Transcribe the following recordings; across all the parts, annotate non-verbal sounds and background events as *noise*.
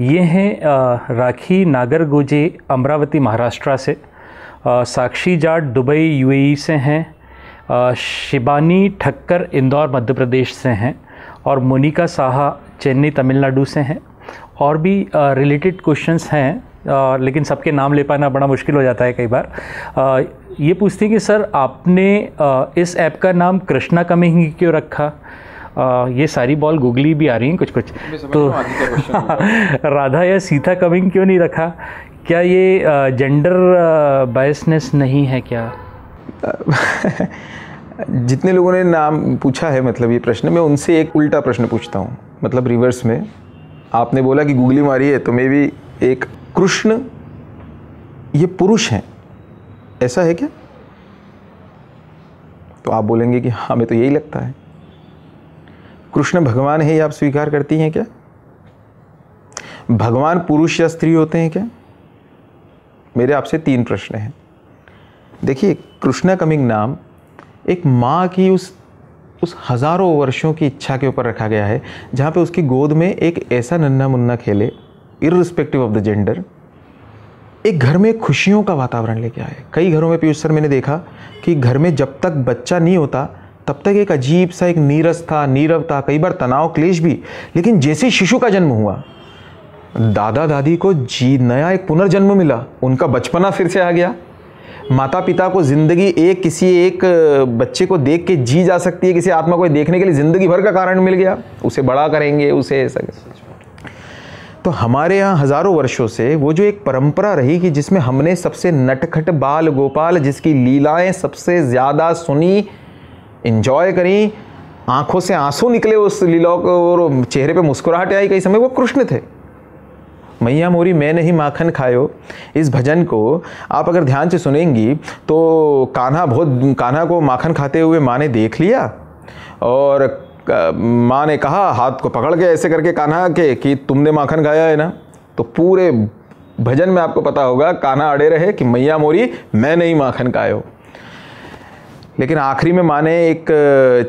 ये हैं राखी नागर गोजे अमरावती महाराष्ट्र से। साक्षी जाट दुबई यूएई से हैं। शिबानी ठक्कर इंदौर मध्य प्रदेश से हैं। और मोनिका साहा चेन्नई तमिलनाडु से हैं। और भी रिलेटेड क्वेश्चंस हैं लेकिन सबके नाम ले पाना बड़ा मुश्किल हो जाता है कई बार। अ, ये पूछती हैं कि सर आपने अ, इस ऐप का नाम कृष्णा कमिंग क्यों रखा? अ, ये सारी बॉल गुगली भी आ रही हैं कुछ कुछ। तो *laughs* राधा या सीता कमिंग क्यों नहीं रखा? क्या ये जेंडर बायसनेस नहीं है क्या? *laughs* जितने लोगों ने नाम पूछा है मतलब ये प्रश्न मैं उनसे एक उल्टा प्रश्न पूछता हूँ। मतलब रिवर्स में आपने बोला कि गुगली मारी है तो मे भी एक कृष्ण ये पुरुष हैं। ऐसा है क्या? तो आप बोलेंगे कि हाँ हमें तो यही लगता है। कृष्ण भगवान है ये आप स्वीकार करती हैं क्या? भगवान पुरुष या स्त्री होते हैं क्या? मेरे आपसे तीन प्रश्न हैं। देखिए, कृष्णा कमिंग नाम एक माँ की उस उस हज़ारों वर्षों की इच्छा के ऊपर रखा गया है, जहाँ पे उसकी गोद में एक ऐसा नन्ना मुन्ना खेले इरिस्पेक्टिव ऑफ़ द जेंडर एक घर में खुशियों का वातावरण लेके आए। कई घरों में पीयूष सर मैंने देखा कि घर में जब तक बच्चा नहीं होता तब तक एक अजीब सा, एक नीरस था, नीरव था, कई बार तनाव, क्लेश भी, लेकिन जैसे शिशु का जन्म हुआ दादा दादी को जी, नया एक पुनर्जन्म मिला, उनका बचपना फिर से आ गया। माता पिता को ज़िंदगी एक, किसी एक, बच्चे को देख के जी जा सकती है, किसी आत्मा को देखने के लिए ज़िंदगी भर का कारण मिल गया। उसे बड़ा करेंगे, उसे ऐसा तो हमारे यहाँ हज़ारों वर्षों से वो जो एक परंपरा रही कि जिसमें हमने सबसे नटखट बाल गोपाल, जिसकी लीलाएँ सबसे ज़्यादा सुनी इंजॉय करी, आँखों से आँसू निकले उस लीला को और चेहरे पे मुस्कुराहट आई कई समय, वो कृष्ण थे। मैया मोरी, मैं नहीं माखन खायो। इस भजन को आप अगर ध्यान से सुनेंगी तो कान्हा बहुत, कान्हा को माखन खाते हुए माँ ने देख लिया और माँ ने कहा, हाथ को पकड़ के ऐसे करके कान्हा के, कि तुमने माखन खाया है ना? तो पूरे भजन में आपको पता होगा, कान्हा अड़े रहे कि, मैया मोरी, मैं नहीं माखन खायो। लेकिन आखिरी में माँ ने एक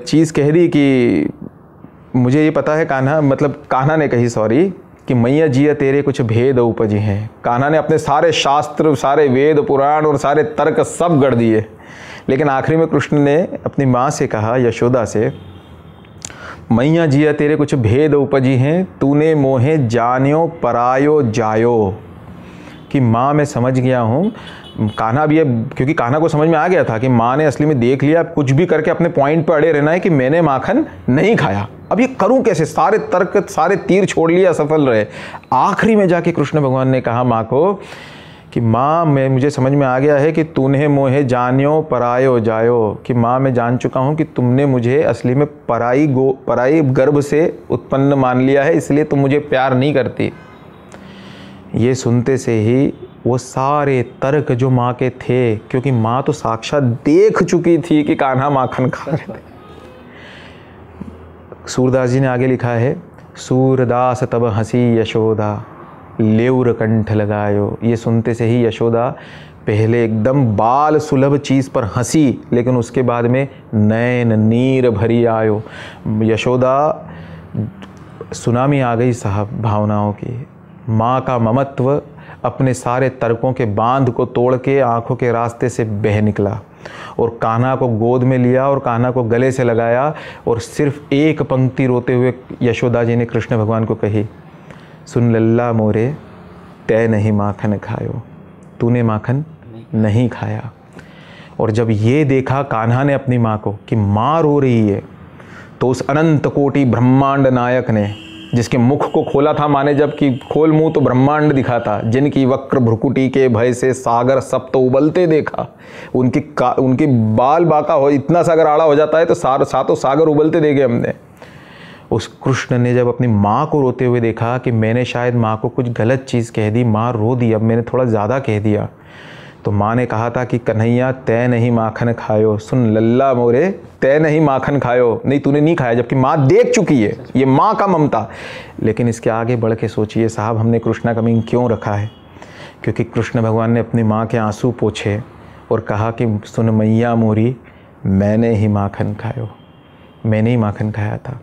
चीज़ कह दी कि मुझे ये पता है कान्हा मतलब कान्हा ने कही, सॉरी, कि मैया जिया तेरे कुछ भेद उपजी हैं। कान्हा ने अपने सारे शास्त्र, सारे वेद, पुराण और सारे तर्क सब गढ़ दिए। लेकिन आखिरी में कृष्ण ने अपनी माँ से कहा, यशोदा से, मैया जिया तेरे कुछ भेद उपजी हैं, तूने मोहे जानियो, परायो जायो। कि माँ, मैं समझ गया हूँ कान्हा भी अब, क्योंकि कान्हा को समझ में आ गया था कि माँ ने असली में देख लिया, कुछ भी करके अपने पॉइंट पर अड़े रहना है कि मैंने माखन नहीं खाया। अब ये करूँ कैसे? सारे तर्क, सारे तीर छोड़ लिए, असफल रहे। आखिरी में जाके कृष्ण भगवान ने कहा माँ को कि माँ, मैं, मुझे समझ में आ गया है कि तूने मोहे जानियो, परायो जायो। कि माँ, मैं जान चुका हूँ कि तुमने मुझे असली में पराई गो, पराई गर्भ से उत्पन्न मान लिया है, इसलिए तुम मुझे प्यार नहीं करती। ये सुनते से ही वो सारे तर्क जो माँ के थे, क्योंकि माँ तो साक्षात देख चुकी थी कि कान्हा माखन खा रहे थे। सूरदास जी ने आगे लिखा है, सूरदास तब हँसी यशोदा लेउर कंठ लगायो। ये सुनते से ही यशोदा पहले एकदम बाल सुलभ चीज़ पर हँसी, लेकिन उसके बाद में नैन नीर भरी आयो। यशोदा, सुनामी आ गई साहब भावनाओं की। माँ का ममत्व अपने सारे तर्कों के बाँध को तोड़ के आँखों के रास्ते से बह निकला और कान्हा को गोद में लिया और कान्हा को गले से लगाया और सिर्फ़ एक पंक्ति रोते हुए यशोदा जी ने कृष्ण भगवान को कही, सुन लल्ला मोरे तय नहीं माखन खायो। तूने माखन नहीं खाया। और जब ये देखा कान्हा ने अपनी माँ को कि माँ रो रही है तो उस अनंत कोटि ब्रह्मांड नायक ने जिसके मुख को खोला था माने जब कि खोल मुँह तो ब्रह्मांड दिखा था। जिनकी वक्र भ्रुकुटी के भय से सागर सब तो उबलते देखा। उनकी का, उनकी बाल बाका हो, इतना सागर आड़ा हो जाता है तो सार, सातों सागर उबलते देखे हमने। उस कृष्ण ने जब अपनी माँ को रोते हुए देखा कि मैंने शायद माँ को कुछ गलत चीज़ कह दी, माँ रो दी, अब मैंने थोड़ा ज़्यादा कह दिया। तो माँ ने कहा था कि, कन्हैया तय नहीं माखन खायो। सुन लल्ला मोरे तय नहीं माखन खायो। नहीं, तूने नहीं खाया, जबकि माँ देख चुकी है। ये माँ का ममता। लेकिन इसके आगे बढ़ के सोचिए, साहब, हमने कृष्णा का मीन क्यों रखा है? क्योंकि कृष्ण भगवान ने अपनी माँ के आँसू पोछे और कहा कि, सुन मैया मोरी, मैंने ही माखन खायो। मैंने ही माखन खाया था।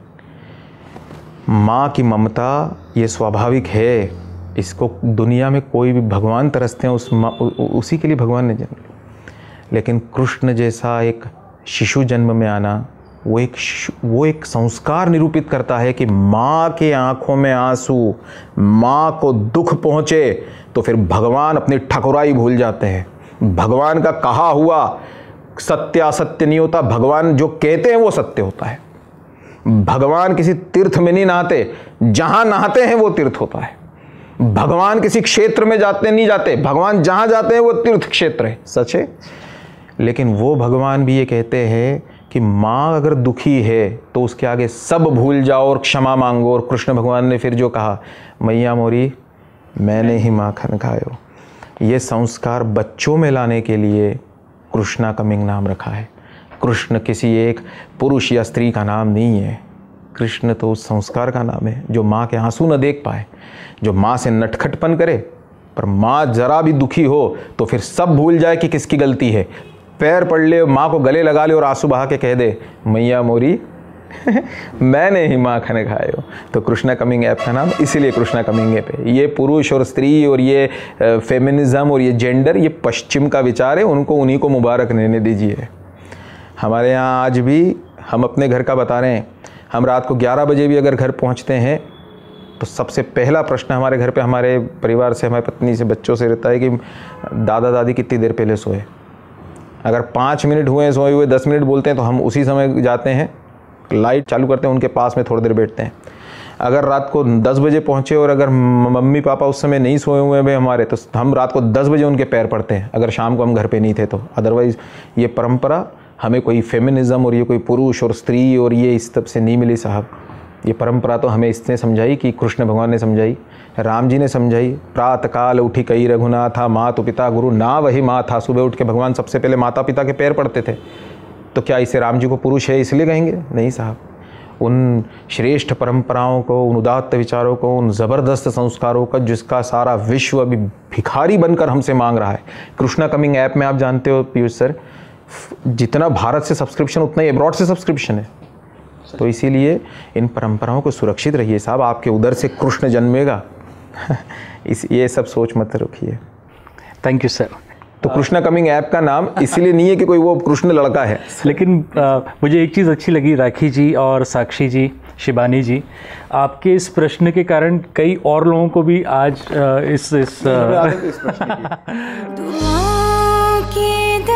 माँ की ममता ये स्वाभाविक है। इसको दुनिया में कोई भी भगवान तरसते हैं, उस उसी के लिए भगवान ने जन्म लिया। लेकिन कृष्ण जैसा एक शिशु जन्म में आना, वो एक वो एक संस्कार निरूपित करता है कि माँ के आँखों में आँसू, माँ को दुख पहुँचे तो फिर भगवान अपनी ठकुराई भूल जाते हैं। भगवान का कहा हुआ सत्य असत्य नहीं होता, भगवान जो कहते हैं वो सत्य होता है। भगवान किसी तीर्थ में नहीं नहाते, जहाँ नहाते हैं वो तीर्थ होता है। भगवान किसी क्षेत्र में जाते, नहीं जाते। भगवान जहाँ जाते हैं, वो तीर्थ क्षेत्र है। सच है? लेकिन वो भगवान भी ये कहते हैं कि माँ अगर दुखी है तो उसके आगे सब भूल जाओ और क्षमा मांगो। और कृष्ण भगवान ने फिर जो कहा, मैया मोरी, मैंने ही माखन खायो ये संस्कार बच्चों में लाने के लिए कृष्णा का मिंग नाम रखा है। कृष्ण किसी एक पुरुष या स्त्री का नाम नहीं है। कृष्ण तो उस संस्कार का नाम है, जो माँ के आँसू न देख पाए, जो माँ से नटखटपन करे, पर माँ जरा भी दुखी हो तो फिर सब भूल जाए कि किसकी गलती है। पैर पड़ ले, माँ को गले लगा ले और आँसू बहा के कह दे, मैया मोरी, *laughs* मैंने ही माँ खाने खाए हो। तो कृष्णा कमिंग ऐप का नाम, इसीलिए कृष्णा कमिंग ऐप है। ये पुरुष और स्त्री और ये फेमिनिज़म और ये जेंडर ये पश्चिम का विचार है, उनको, उन्हीं को मुबारक रहने दीजिए। हमारे यहाँ आज भी हम अपने घर का बता रहे हैं हम रात को 11 बजे भी अगर घर पहुँचते हैं तो सबसे पहला प्रश्न हमारे घर पे, हमारे परिवार से, हमारी पत्नी से, बच्चों से रहता है कि दादा दादी कितनी देर पहले सोए। अगर पाँच मिनट हुए सोए हुए दस मिनट बोलते हैं तो हम उसी समय जाते हैं, लाइट चालू करते हैं, उनके पास में थोड़ी देर बैठते हैं। अगर रात को दस बजे पहुँचे और अगर मम्मी पापा उस समय नहीं सोए हुए हैं हमारे तो हम रात को दस बजे उनके पैर पड़ते हैं, अगर शाम को हम घर पे नहीं थे तो। अदरवाइज़ ये परंपरा हमें कोई फेमिनिज़म और ये कोई पुरुष और स्त्री और ये इस तब से नहीं मिली साहब। ये परंपरा तो हमें इसने समझाई कि कृष्ण भगवान ने समझाई, राम जी ने समझाई प्रात काल उठी कई रघुना था माँ तो पिता, गुरु, ना वही माँ था। सुबह उठ के भगवान सबसे पहले माता पिता के पैर पड़ते थे। तो क्या इसे राम जी को पुरुष है इसलिए कहेंगे? नहीं साहब। उन श्रेष्ठ परंपराओं को, उन उदात्त विचारों को, उन ज़बरदस्त संस्कारों का, जिसका सारा विश्व अभी भिखारी बनकर हमसे मांग रहा है। कृष्णा कमिंग ऐप में आप जानते हो, पीयूष सर जितना भारत से सब्सक्रिप्शन उतना ही अब्रॉड से सब्सक्रिप्शन है। तो इसीलिए इन परंपराओं को सुरक्षित रहिए साहब आपके उधर से कृष्ण जन्मेगा। *laughs* इस ये सब सोच मत रखिए। थैंक यू सर तो कृष्णा कमिंग ऐप का नाम इसीलिए नहीं है कि कोई वो कृष्ण लड़का है। लेकिन आ, मुझे एक चीज़ अच्छी लगी राखी जी और साक्षी जी शिबानी जी। आपके इस प्रश्न के कारण कई और लोगों को भी आज आ, इस इस, इस *laughs*